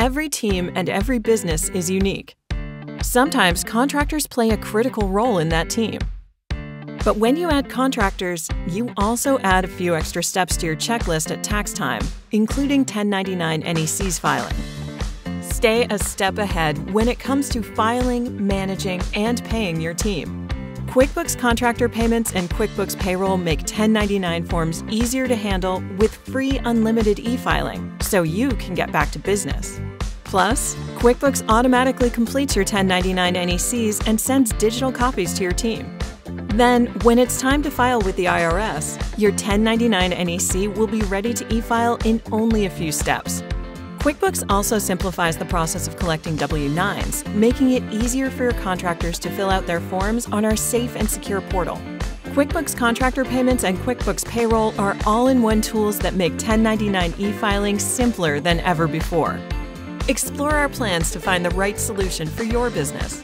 Every team and every business is unique. Sometimes contractors play a critical role in that team. But when you add contractors, you also add a few extra steps to your checklist at tax time, including 1099 NEC's filing. Stay a step ahead when it comes to filing, managing, and paying your team. QuickBooks contractor payments and QuickBooks payroll make 1099 forms easier to handle with free unlimited e filing, so you can get back to business. Plus, QuickBooks automatically completes your 1099 NECs and sends digital copies to your team. Then, when it's time to file with the IRS, your 1099 NEC will be ready to e file in only a few steps. QuickBooks also simplifies the process of collecting W 9s, making it easier for your contractors to fill out their forms on our safe and secure portal. QuickBooks contractor payments and QuickBooks payroll are all in one tools that make 1099 e filing simpler than ever before. Explore our plans to find the right solution for your business.